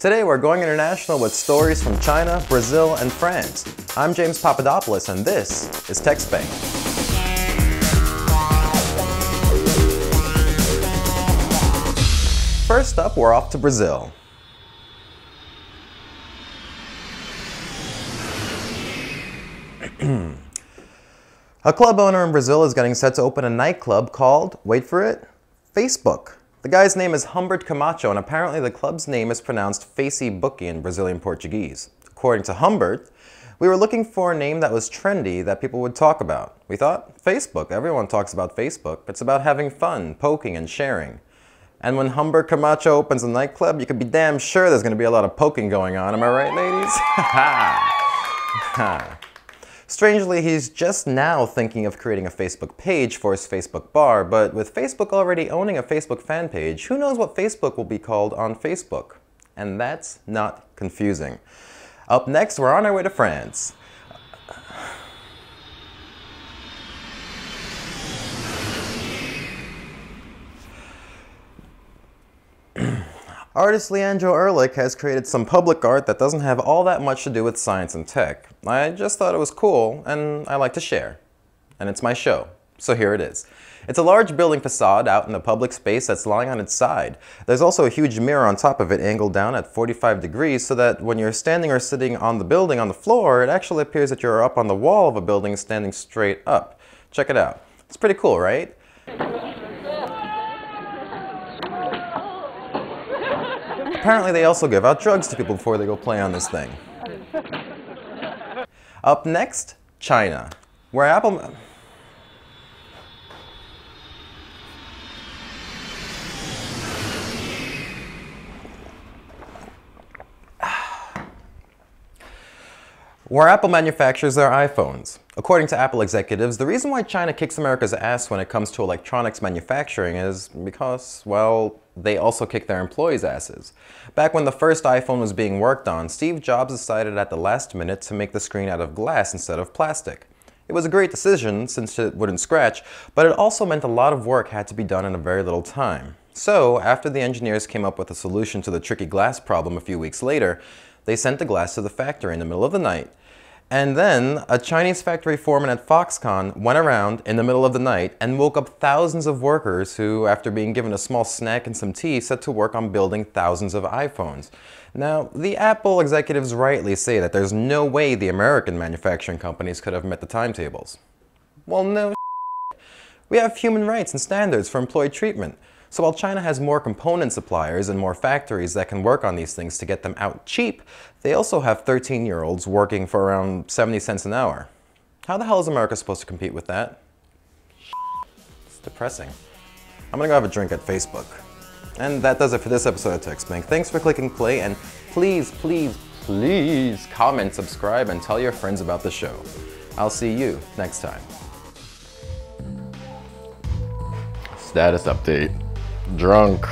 Today we're going international with stories from China, Brazil, and France. I'm James Papadopoulos and this is TechSpank. First up, we're off to Brazil. A club owner in Brazil is getting set to open a nightclub called, wait for it, Facebook. The guy's name is Humbert Camacho, and apparently the club's name is pronounced Facebook in Brazilian Portuguese. According to Humbert, we were looking for a name that was trendy that people would talk about. We thought, Facebook. Everyone talks about Facebook. It's about having fun, poking, and sharing. And when Humbert Camacho opens a nightclub, you can be damn sure there's going to be a lot of poking going on. Am I right, ladies? Ha Strangely, he's just now thinking of creating a Facebook page for his Facebook bar, but with Facebook already owning a Facebook fan page, who knows what Facebook will be called on Facebook? And that's not confusing. Up next, we're on our way to France. Artist Leandro Erlich has created some public art that doesn't have all that much to do with science and tech. I just thought it was cool, and I like to share. And it's my show, so here it is. It's a large building facade out in a public space that's lying on its side. There's also a huge mirror on top of it angled down at 45 degrees so that when you're standing or sitting on the building on the floor, it actually appears that you're up on the wall of a building standing straight up. Check it out. It's pretty cool, right? Apparently they also give out drugs to people before they go play on this thing. Up next, China, where Apple... where Apple manufactures their iPhones. According to Apple executives, the reason why China kicks America's ass when it comes to electronics manufacturing is because, well, they also kick their employees' asses. Back when the first iPhone was being worked on, Steve Jobs decided at the last minute to make the screen out of glass instead of plastic. It was a great decision since it wouldn't scratch, but it also meant a lot of work had to be done in a very little time. So, after the engineers came up with a solution to the tricky glass problem a few weeks later, they sent the glass to the factory in the middle of the night and then a Chinese factory foreman at Foxconn went around in the middle of the night and woke up thousands of workers who, after being given a small snack and some tea, set to work on building thousands of iPhones. Now, the Apple executives rightly say that there's no way the American manufacturing companies could have met the timetables. Well, no We have human rights and standards for employee treatment. So while China has more component suppliers and more factories that can work on these things to get them out cheap, they also have 13-year-olds working for around 70 cents an hour. How the hell is America supposed to compete with that? It's depressing. I'm gonna go have a drink at Facebook. And that does it for this episode of Tech TechSpank. Thanks for clicking play and please, please, please comment, subscribe, and tell your friends about the show. I'll see you next time. Status update drunk.